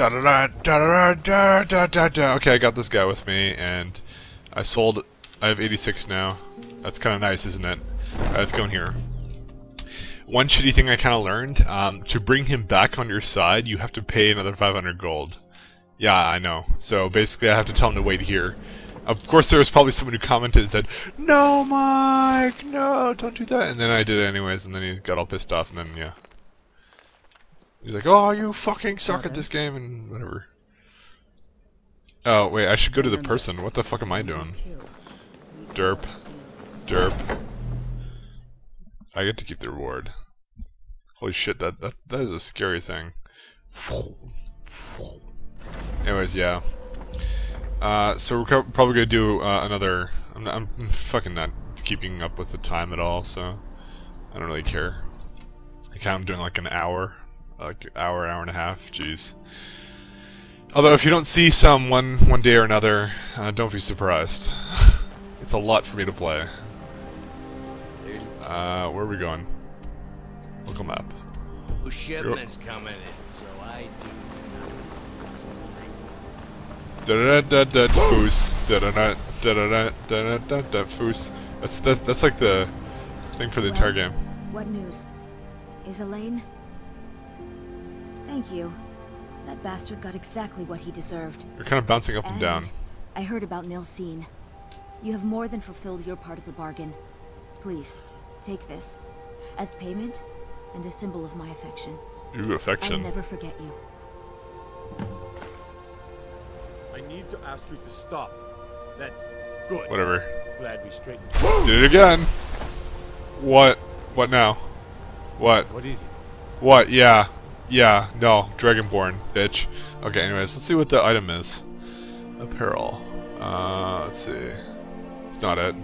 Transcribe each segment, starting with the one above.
Da da da da da da da da. Okay, I got this guy with me, and I sold. I have 86 now. That's kind of nice, isn't it? Alright, let's go in here. One shitty thing I kind of learned: um, to bring him back on your side, you have to pay another 500 gold. Yeah, I know. So basically, I have to tell him to wait here. Of course, there was probably someone who commented and said, "No, Mike, no, don't do that." And then I did it anyways, and then he got all pissed off, and then yeah. He's like, "Oh, you fucking suck at this game," and whatever. Oh wait, I should go to the person. What the fuck am I doing? Derp, derp. I get to keep the reward. Holy shit, that that that is a scary thing. Anyways, yeah. Uh, so we're probably gonna do uh, another. I'm, not, I'm fucking not keeping up with the time at all, so I don't really care. I count I'm doing like an hour like hour, hour and a half. Jeez. Although if you don't see some one one day or another, uh, don't be surprised. it's a lot for me to play. Uh, where are we going? Local map. Well, shipment's coming in, so I do. Da da da da foos. Da da da da da da da da foos. That's that's that's like the thing for the entire game. What news? Is Elaine? Thank you. That bastard got exactly what he deserved. You're kind of bouncing up and, and down. I heard about Nilsine. You have more than fulfilled your part of the bargain. Please, take this. As payment, and a symbol of my affection. Ooh, affection. I'll never forget you. I need to ask you to stop. That... Good. Whatever. Glad we straightened Did it again. What? What now? What? What is it? What? Yeah. Yeah, no, Dragonborn, bitch. Okay, anyways, let's see what the item is. Apparel. Uh, let's see. It's not it.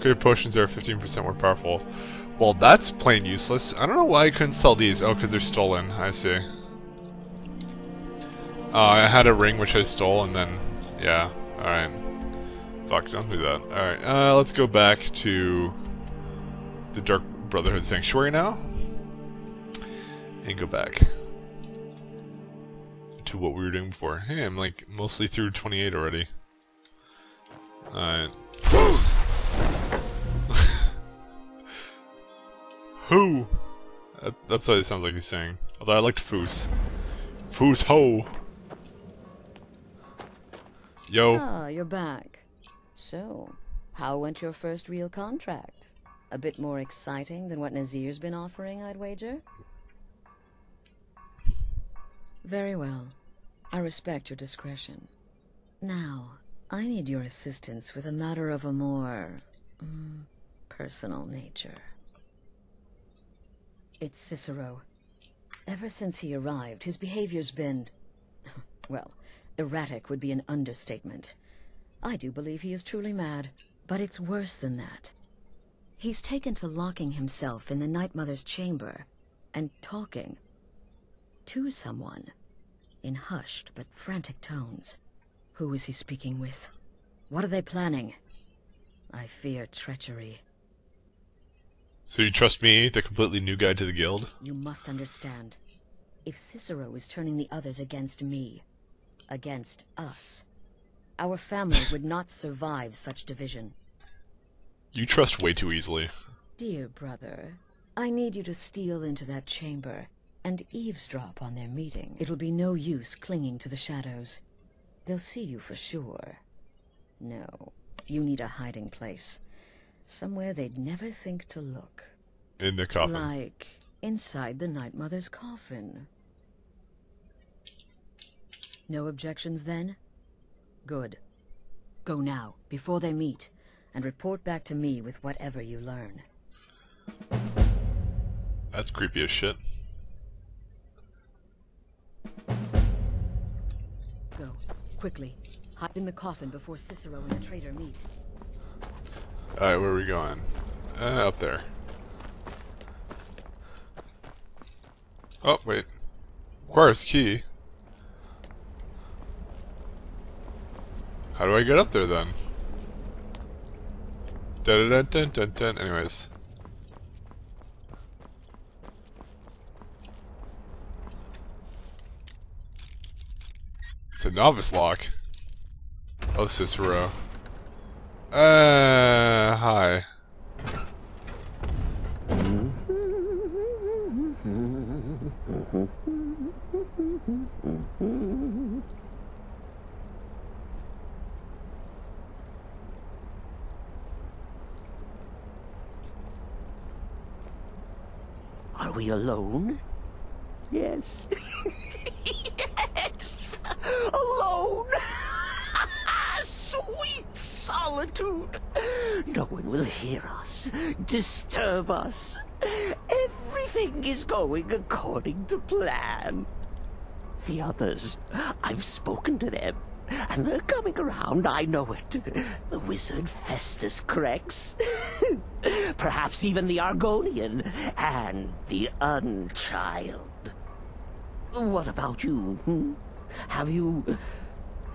Creative potions are 15% more powerful. Well, that's plain useless. I don't know why I couldn't sell these. Oh, because they're stolen. I see. Uh, I had a ring which I stole, and then... Yeah, alright. Fuck, don't do that. Alright, uh, let's go back to... The Dark Brotherhood Sanctuary now and go back to what we were doing before. Hey, I'm like mostly through 28 already. Alright. Who? That, that's what it sounds like he's saying. Although I liked Foos. Foos ho! Yo. Ah, you're back. So, how went your first real contract? A bit more exciting than what Nazir's been offering, I'd wager? Very well. I respect your discretion. Now, I need your assistance with a matter of a more... Mm, personal nature. It's Cicero. Ever since he arrived, his behavior's been... well, erratic would be an understatement. I do believe he is truly mad, but it's worse than that. He's taken to locking himself in the Night Mother's chamber and talking to someone in hushed but frantic tones. Who is he speaking with? What are they planning? I fear treachery. So you trust me, the completely new guy to the guild? You must understand. If Cicero is turning the others against me, against us, our family would not survive such division. You trust way too easily. Dear brother, I need you to steal into that chamber and eavesdrop on their meeting. It'll be no use clinging to the shadows. They'll see you for sure. No, you need a hiding place. Somewhere they'd never think to look. In the coffin. Like inside the Night Mother's coffin. No objections then? Good. Go now, before they meet, and report back to me with whatever you learn. That's creepy as shit. Quickly, hide in the coffin before Cicero and the traitor meet. Alright, where are we going? Uh, up there. Oh, wait. Requires key. How do I get up there then? Dun dun dun dun dun. Anyways. It's a novice lock. Oh, Cicero. Uh, hi. Are we alone? Yes. yes! Alone! Sweet solitude! No one will hear us, disturb us. Everything is going according to plan. The others, I've spoken to them, and they're coming around, I know it. The wizard Festus Krex. Perhaps even the Argonian, and the Unchild. What about you, hmm? Have you...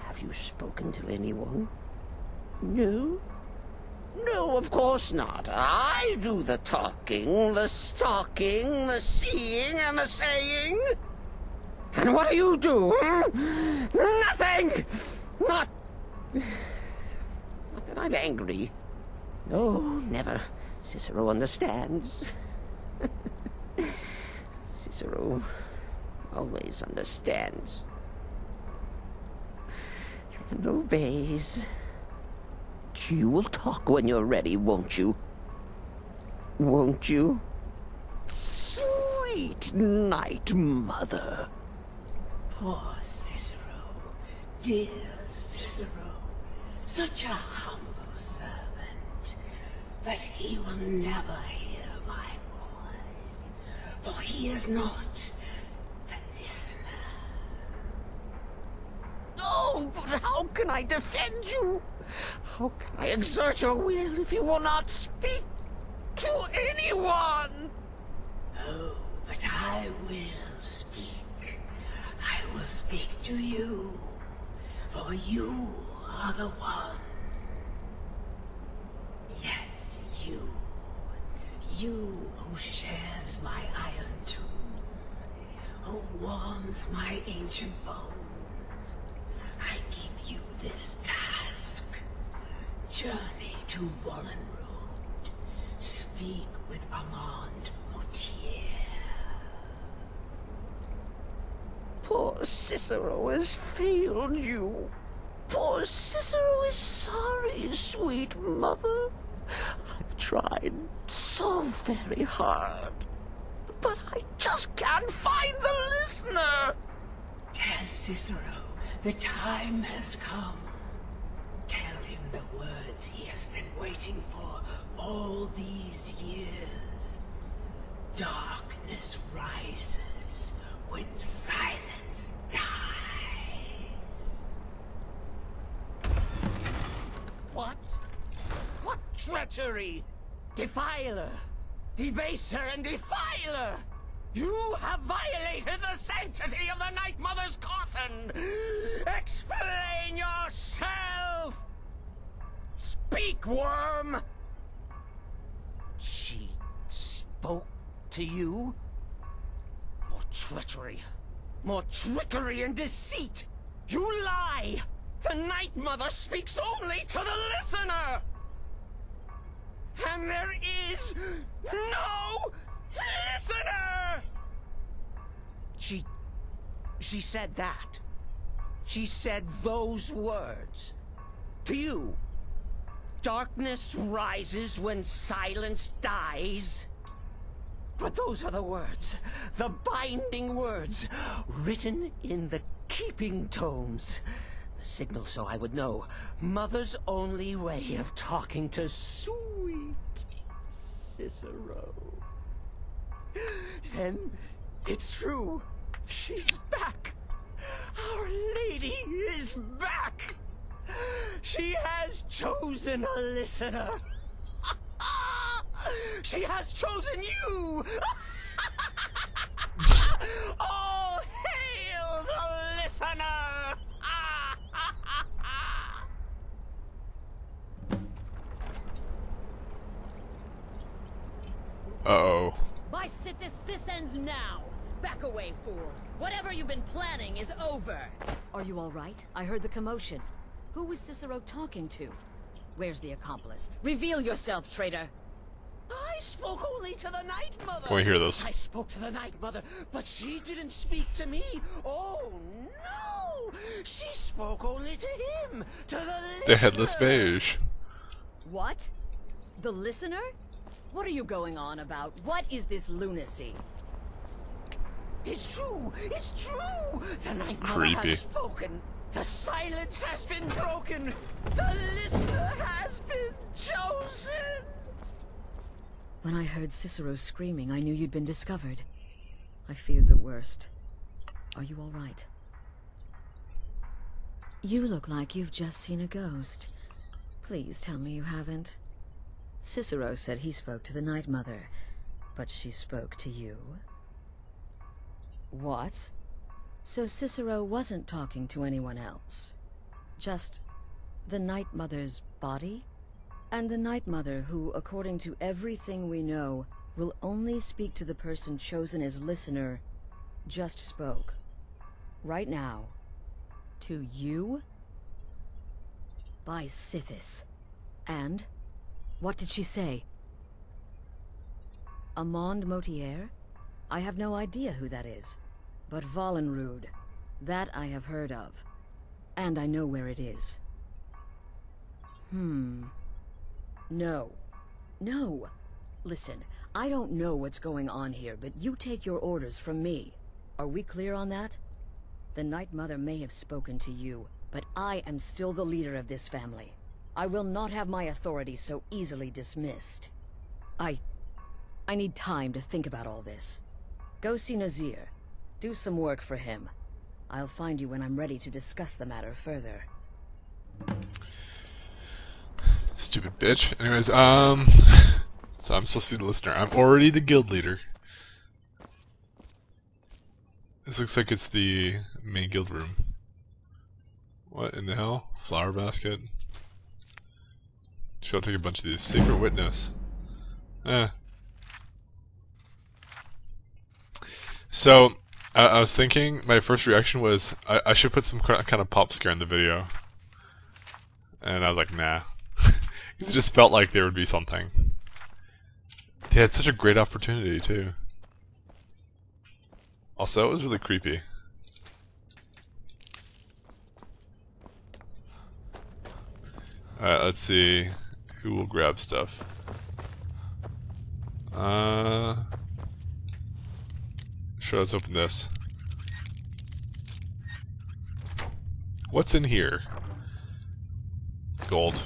have you spoken to anyone? No? No, of course not. I do the talking, the stalking, the seeing, and the saying. And what do you do? hmm? Nothing! Not... Not that I'm angry. No, never. Cicero understands. Cicero always understands. And obeys. You will talk when you're ready, won't you? Won't you? Sweet night, mother. Poor Cicero, dear Cicero, such a humble servant, but he will never hear my voice, for he is not the listener. Oh, but how can I defend you? I exert your will if you will not speak to anyone? Oh, but I will speak. I will speak to you, for you are the one. Yes, you. You who shares my iron tomb, who warms my ancient bones. I give you this task. Journey to Wallen Road. Speak with Amaund Motierre. Poor Cicero has failed you. Poor Cicero is sorry, sweet mother. I've tried so very hard, but I just can't find the listener. Tell Cicero the time has come. Words he has been waiting for all these years. Darkness rises when silence dies. What? What treachery? Defiler! Debaser and defiler! You have violated the sanctity of the Night Mother's coffin! Explain yourself! Speak, worm! She spoke to you? More treachery. More trickery and deceit! You lie! The Night Mother speaks only to the listener! And there is no listener! She. She said that. She said those words. To you. Darkness rises when silence dies. But those are the words, the binding words, written in the keeping tomes. The signal so I would know. Mother's only way of talking to sweet Cicero. Then it's true. She's back. Our Lady is back. She has chosen a listener. She has chosen you. All hail the listener. Uh-oh. By Sithis, this ends now. Back away, fool. Whatever you've been planning is over. Are you all right? I heard the commotion. Who was Cicero talking to? Where's the accomplice? Reveal yourself, traitor. I spoke only to the Night Mother. Can we hear this? I spoke to the Night Mother, but she didn't speak to me. Oh no! She spoke only to him, to the The headless listener. beige. What? The listener? What are you going on about? What is this lunacy? It's true. It's true. The Night Mother creepy. has spoken. The silence has been broken. The listener has been chosen. When I heard Cicero screaming, I knew you'd been discovered. I feared the worst. Are you all right? You look like you've just seen a ghost. Please tell me you haven't. Cicero said he spoke to the Night Mother, but she spoke to you. What? So Cicero wasn't talking to anyone else? Just the Night Mother's body? And the Night Mother, who, according to everything we know, will only speak to the person chosen as listener, just spoke. Right now. To you? By Sithis. And? What did she say? Amaund Motierre? I have no idea who that is. But Volunruud. That I have heard of. And I know where it is. Hmm. No. No. Listen, I don't know what's going on here, but you take your orders from me. Are we clear on that? The Night Mother may have spoken to you, but I am still the leader of this family. I will not have my authority so easily dismissed. I... I need time to think about all this. Go see Nazir. Do some work for him. I'll find you when I'm ready to discuss the matter further. Stupid bitch. Anyways, um... So I'm supposed to be the listener. I'm already the guild leader. This looks like it's the main guild room. What in the hell? Flower basket? Should I take a bunch of these? Secret witness. Eh. So, I, I was thinking, my first reaction was, I, I should put some kind of pop scare in the video. And I was like, nah. Because it just felt like there would be something. They had such a great opportunity, too. Also, it was really creepy. Alright, let's see who will grab stuff. Uh. Sure, let's open this. What's in here? Gold.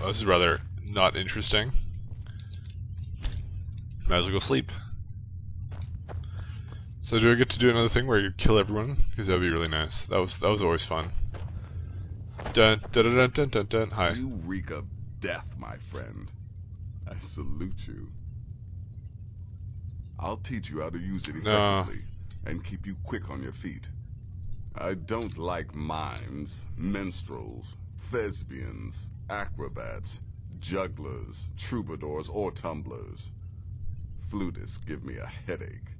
Oh, this is rather not interesting. Might as well go sleep. So do I get to do another thing where you kill everyone? Because that would be really nice. That was that was always fun. Dun dun dun dun dun dun. dun. Hi. You reek of death, my friend. I salute you. I'll teach you how to use it effectively and keep you quick on your feet. I don't like mimes, minstrels, thespians, acrobats, jugglers, troubadours, or tumblers. Flutists give me a headache.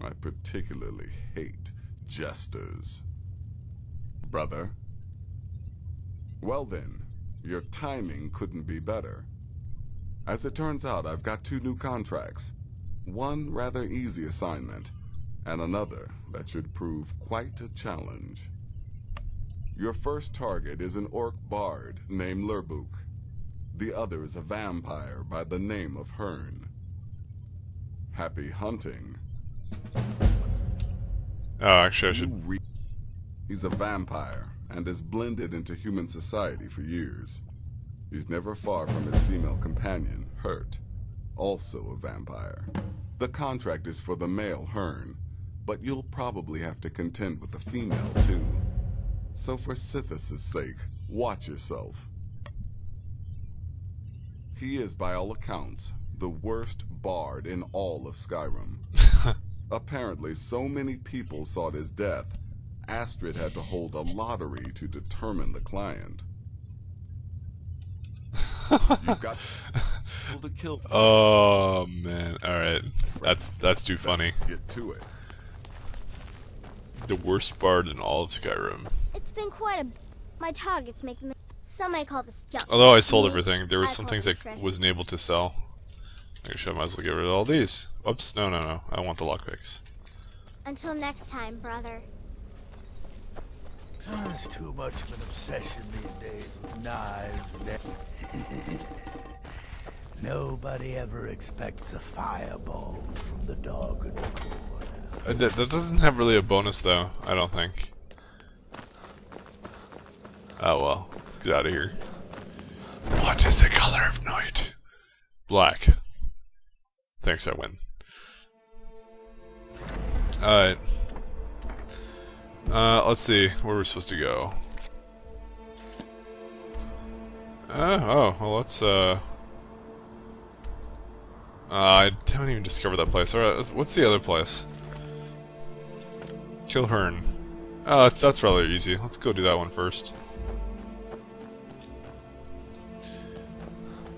I particularly hate jesters. Brother? Well then, your timing couldn't be better. As it turns out, I've got two new contracts. One rather easy assignment, and another that should prove quite a challenge. Your first target is an orc bard named Lurbuk. The other is a vampire by the name of Hern. Happy hunting. Oh, actually, I should. He's a vampire and has blended into human society for years. He's never far from his female companion, Hert, also a vampire. The contract is for the male Hern, but you'll probably have to contend with the female too. So for Sithis' sake, watch yourself. He is, by all accounts, the worst bard in all of Skyrim. Apparently, so many people sought his death, Astrid had to hold a lottery to determine the client. You've got to kill. Oh man. Alright. That's that's too funny. Get to it. The worst bard in all of Skyrim. It's been quite a. My target's making. Some may call this junk. Although I sold everything, there was I some things it I wasn't able to sell. Actually, I might as well get rid of all these. Oops! no, no, no. I want the lockpicks. Until next time, brother. There's too much of an obsession these days with knives and Nobody ever expects a fireball from the dog in the corner. Uh, that, doesn't have really a bonus, though, I don't think. Oh well, let's get out of here. What is the color of night? Black. Thanks, I win. Alright. Let's see, where we're supposed to go. Uh, oh, well let's, uh... Uh, I haven't even discovered that place. Alright, what's the other place? Kilhern. Oh, that's, that's rather easy. Let's go do that one first.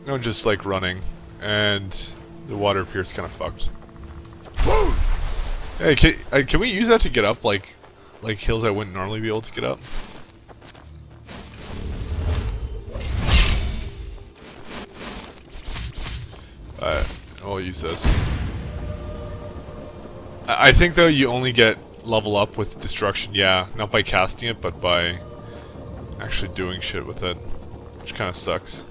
No, just like running, and the water appears kind of fucked. Hey, can, uh, can we use that to get up, like, like hills I wouldn't normally be able to get up? Alright, I'll use this. I, I think though you only get level up with destruction, yeah, not by casting it, but by actually doing shit with it, which kind of sucks.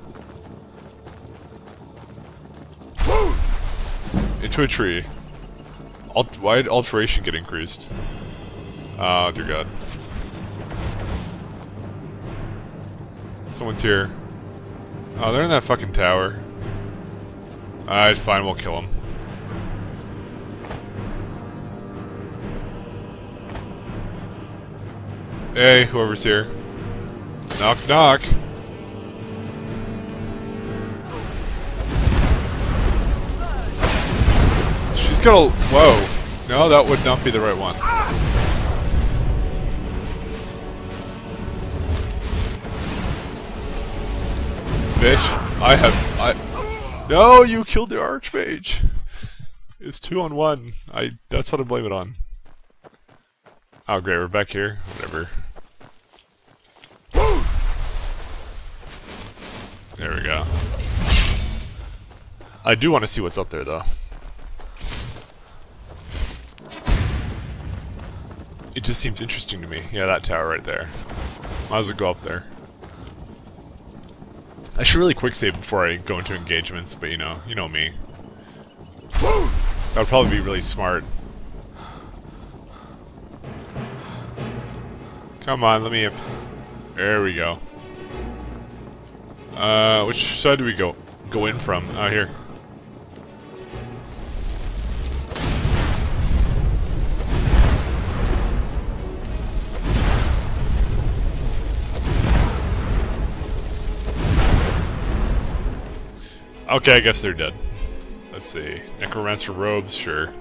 Into a tree. Alt why did alteration get increased? Oh, dear god. Someone's here. Oh, they're in that fucking tower. Alright, fine, we'll kill them. Hey, whoever's here. Knock, knock. She's got a... Whoa. No, that would not be the right one. Bitch, I have... I... No, you killed the Archmage! It's two on one. I... That's what I blame it on. Oh great, we're back here. Whatever. There we go. I do want to see what's up there, though. It just seems interesting to me. Yeah, that tower right there. Might as well go up there. I should really quick save before I go into engagements, but you know, you know me. That would probably be really smart. Come on, let me up. There we go. Uh, which side do we go go in from? Oh, here. Okay, I guess they're dead. Let's see. Necromancer robes, sure.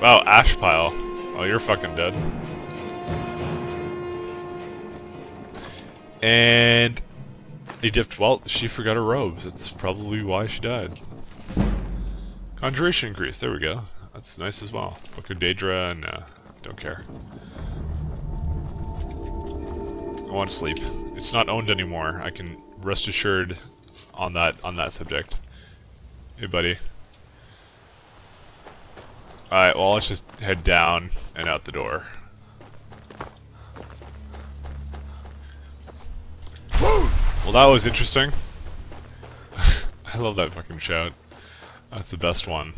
Wow, ash pile. Oh, you're fucking dead. And he dipped. Well, she forgot her robes. That's probably why she died. Conjuration increase. There we go. That's nice as well. Book of Daedra, and uh, don't care. I want to sleep. It's not owned anymore. I can rest assured on that on that subject. Hey, buddy. Alright, well, let's just head down and out the door. Well, that was interesting. I love that fucking shout. That's the best one.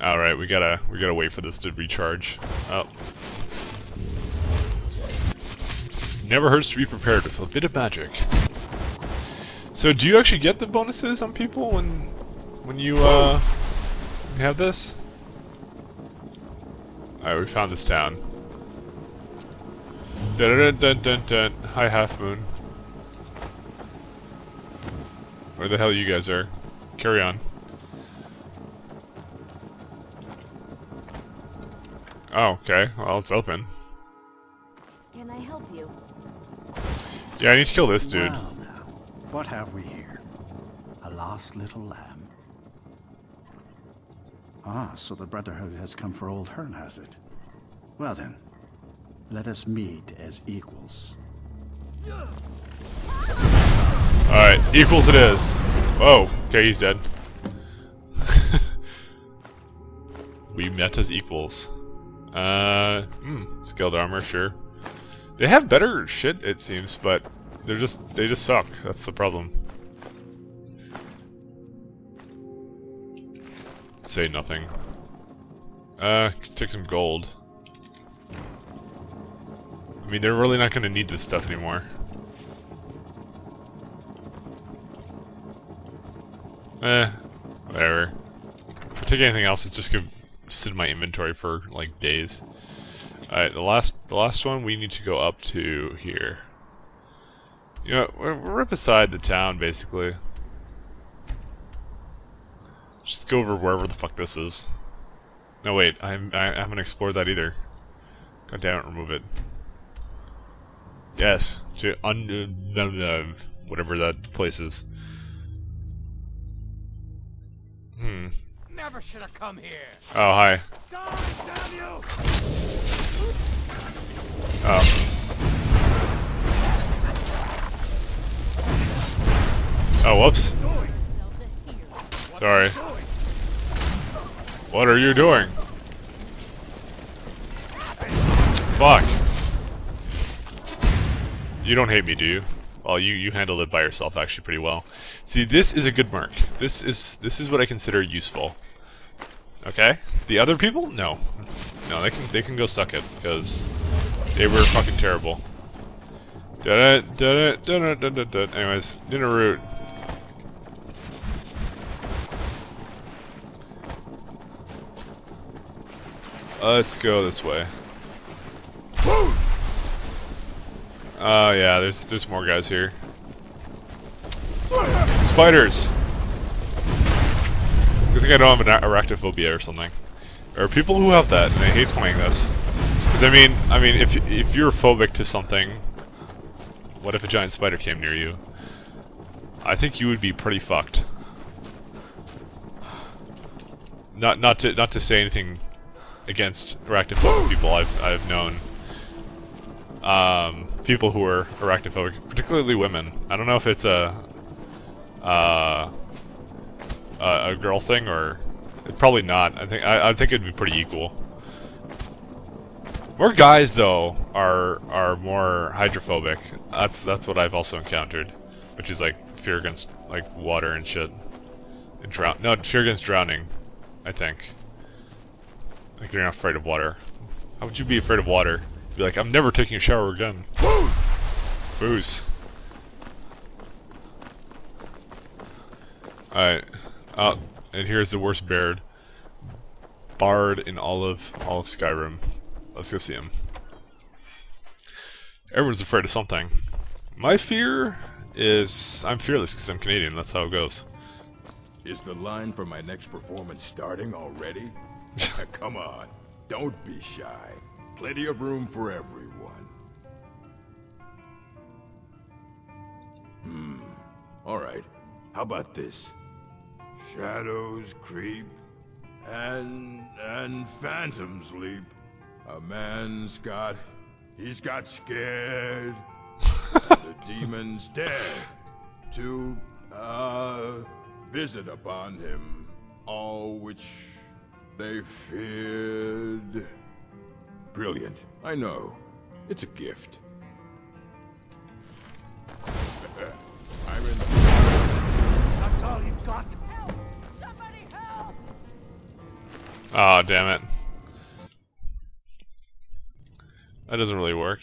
All right, we gotta we gotta wait for this to recharge. Oh. Never hurts to be prepared with a bit of magic. So, do you actually get the bonuses on people when when you uh have this? All right, we found this town. Dun dun dun dun dun. Hi, Half Moon. Where the hell you guys are? Carry on. Oh, okay. Well, it's open. Can I help you? Yeah, I need to kill this dude. Well, now, what have we here? A lost little lamb. Ah, so the Brotherhood has come for old Hern, has it? Well then, let us meet as equals. Alright, equals it is. Whoa, okay, he's dead. we met as equals. Uh, hmm, skilled armor, sure. They have better shit, it seems, but they're just, they just suck. That's the problem. Say nothing. Uh, take some gold. I mean, they're really not gonna need this stuff anymore. Eh, whatever. If I take anything else, it's just gonna sit in my inventory for like days. Alright, the last the last one we need to go up to here. You know, we're, we're right beside the town basically. Just go over wherever the fuck this is. No wait, I'm, I haven't explored that either. God damn it, remove it. Yes, to un whatever that place is. Hmm. Never should have come here. Oh, hi. Die, damn you! Oh. Oh, whoops. Sorry. What are you doing? Fuck. You don't hate me, do you? Well, you you handled it by yourself actually pretty well. See, this is a good mark. This is this is what I consider useful. Okay? The other people? No. No, they can they can go suck it because they were fucking terrible. Da da da da da da da. Anyways, dinner route. Let's go this way. Oh yeah, there's there's more guys here. Spiders. I think I don't have an arachnophobia or something. Are people who have that, and I hate playing this. Because I mean, I mean, if if you're phobic to something, what if a giant spider came near you? I think you would be pretty fucked. Not not to not to say anything against arachnophobic people I've I've known. Um, people who are arachnophobic, particularly women. I don't know if it's a uh, a, girl thing or probably not. I think I, I think it'd be pretty equal. More guys though are are more hydrophobic. That's that's what I've also encountered, which is like fear against like water and shit. And drown. No, fear against drowning. I think. Like they're not afraid of water. How would you be afraid of water? Be like, I'm never taking a shower again. Foos. Alright. Oh, and here's the worst bard. Bard in all of all of Skyrim. Let's go see him. Everyone's afraid of something. My fear is I'm fearless because I'm Canadian. That's how it goes. Is the line for my next performance starting already? Come on, don't be shy. Plenty of room for everyone. Hmm. Alright. How about this? Shadows creep, and and phantoms leap. A man's got he's got scared. the demons dare to uh visit upon him, all which they feared. Brilliant. I know. It's a gift. I'm in That's all you've got? Oh, damn it. That doesn't really work.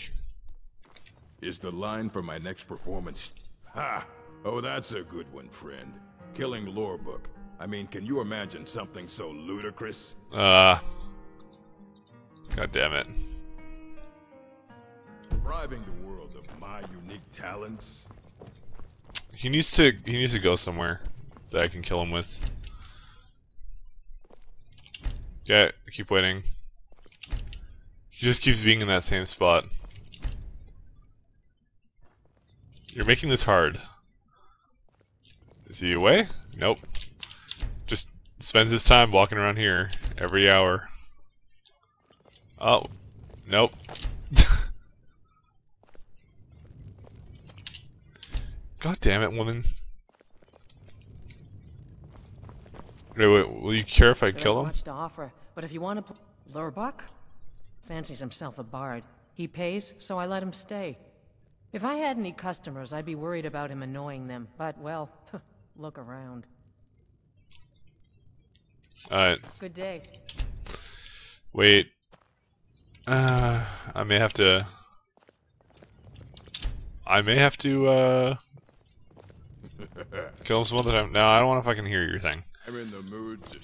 Is the line for my next performance... Ha! Oh, that's a good one, friend. Killing Lurbuk. I mean, can you imagine something so ludicrous? Uh... God damn it. Depriving the world of my unique talents? He needs to he needs to go somewhere that I can kill him with. Yeah, keep waiting. He just keeps being in that same spot. You're making this hard. Is he away? Nope. Spends his time walking around here every hour. Oh. Nope. God damn it, woman. Wait, wait, will you care if I There kill him? much to offer, but if you want to... Lurbuk? Fancies himself a bard. He pays, so I let him stay. If I had any customers, I'd be worried about him annoying them. But, well, look around. Alright. Good day. Wait. Uh, I may have to... I may have to, uh... Kill him some other time. No, I don't want to fucking hear your thing. I'm in the mood to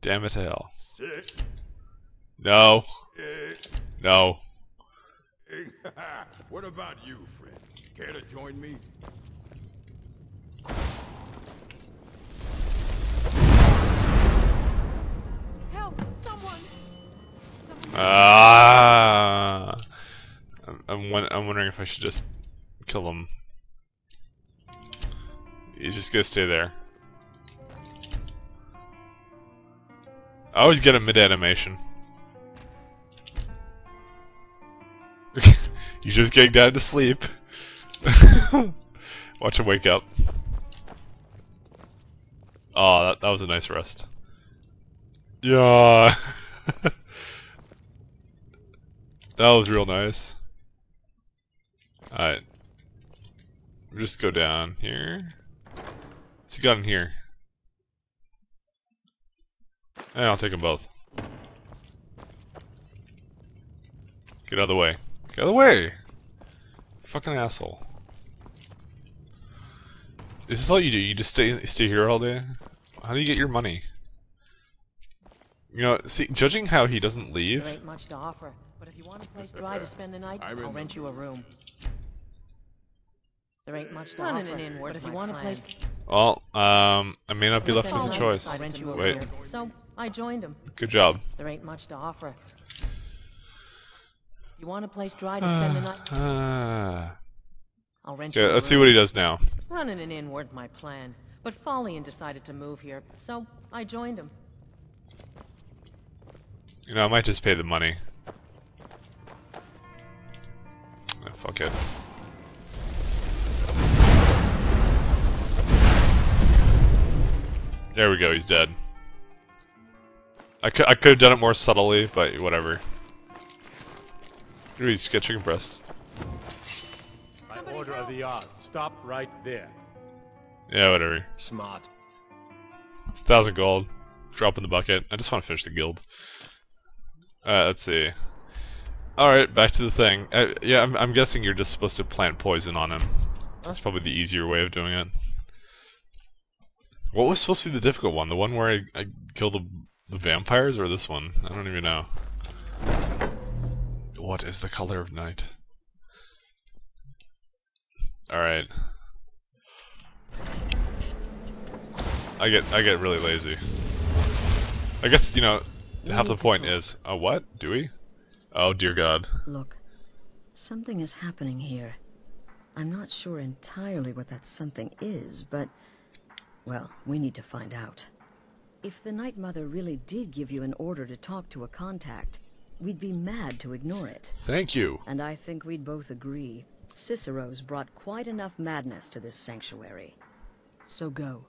Damn it to hell. sit. No. No. what about you, friend? Care to join me? Help! Someone! Ah. I'm, I'm, wondering if I should just kill him. He's just gonna stay there. I always get a mid animation. you just getting down to sleep. Watch him wake up. Oh, that, that was a nice rest. Yeah. that was real nice. Alright. Just go down here. What's he got in here? Yeah, I'll take them both. Get out of the way. Get out of the way! Fucking asshole. Is this all you do? You just stay stay here all day? How do you get your money? You know, see, judging how he doesn't leave, There ain't much to offer, but if you want a place dry to spend the night, I'm in I'll rent you a room. There ain't much to Running offer, an inn but if you want a plan. place well, um, I may not be left with a choice. I'll rent you a Wait, room. So I joined him. good job. There ain't much to offer. You want a place dry to spend the night? Ah. I'll rent you Okay, a let's see what he does now. Running an inn weren't my plan, but Falion decided to move here, so I joined him. You know, I might just pay the money. Ah, fuck it. There we go, he's dead. I could, I could have done it more subtly, but whatever. Ooh, he's got chicken breast. By order of the yard. Stop right there. Yeah, whatever. Smart. It's a thousand gold. Drop in the bucket. I just want to finish the guild. Let's see. Alright, back to the thing. Uh, yeah, I'm, I'm guessing you're just supposed to plant poison on him. That's probably the easier way of doing it. What was supposed to be the difficult one? The one where I, I kill the, the vampires, or this one? I don't even know. What is the color of night? Alright. I get I get really lazy. I guess, you know, half the point talk. is, oh what? Do we? Oh dear god. Look, something is happening here. I'm not sure entirely what that something is, but. Well, we need to find out. If the Night Mother really did give you an order to talk to a contact, we'd be mad to ignore it. Thank you. And I think we'd both agree Cicero's brought quite enough madness to this sanctuary. So go.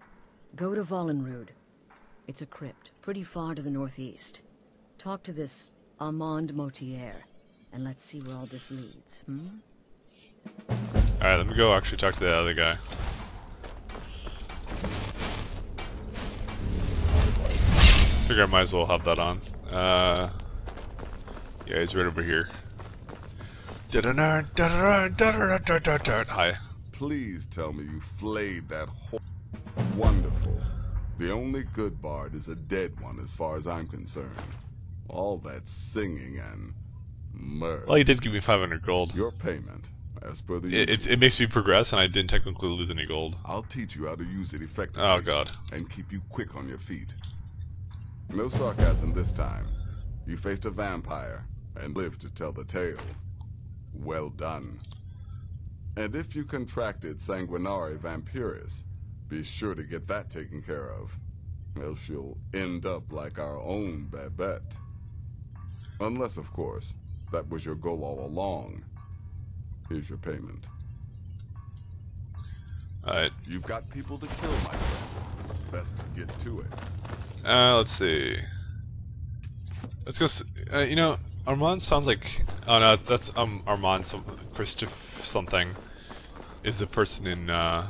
Go to Volunruud. It's a crypt, pretty far to the northeast. Talk to this Amaund Motierre, and let's see where all this leads, hmm? Alright, let me go actually talk to the other guy. Figure I might as well have that on. Uh, yeah, he's right over here. Hi. Please tell me you flayed that whole. Wonderful. The only good bard is a dead one as far as I'm concerned. All that singing and murder. Well, he did give me 500 gold. Your payment, as per the It, it's, it makes me progress, and I didn't technically lose any gold. I'll teach you how to use it effectively. Oh, God. And keep you quick on your feet. No sarcasm this time. You faced a vampire and lived to tell the tale. Well done. And if you contracted sanguinare vampiris, Be sure to get that taken care of, else you'll end up like our own Babette. Unless, of course, that was your goal all along. Here's your payment. Alright. You've got people to kill, my friend. Best get to it. Uh, let's see. Let's go. s uh, you know, Armand sounds like. Oh no, that's, that's um Armand. Some Christoph something is the person in uh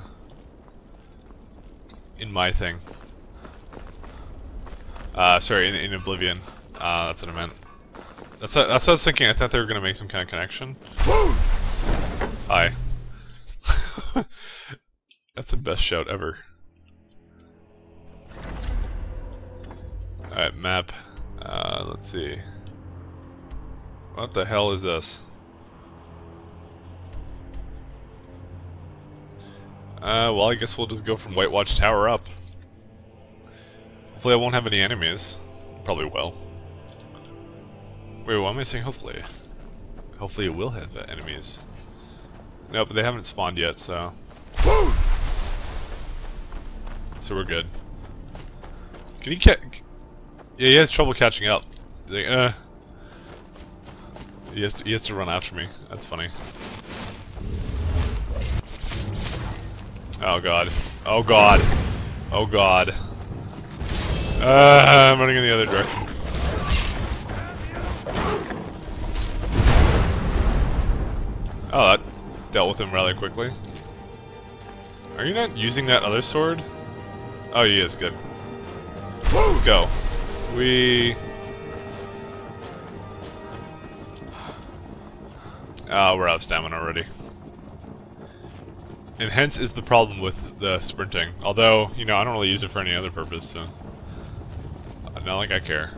in my thing. Uh, sorry, in, in Oblivion. Uh, that's what I meant. That's what, that's what I was thinking. I thought they were gonna make some kind of connection. Hi. that's the best shout ever. Alright, map. Uh, let's see. What the hell is this? Uh, well, I guess we'll just go from Whitewatch Tower up. Hopefully I won't have any enemies. Probably will. Wait, what am I saying hopefully? Hopefully it will have enemies. No, but they haven't spawned yet, so... So we're good. Can he catch... Yeah, he has trouble catching up. Like, uh... He has, to, he has to run after me. That's funny. Oh god. Oh god. Oh god. Uh, I'm running in the other direction. Oh, that dealt with him rather quickly. Are you not using that other sword? Oh, he is, good. Let's go. We... Ah, we're out of stamina already. And hence is the problem with the sprinting. Although, you know, I don't really use it for any other purpose, so... Not like I care.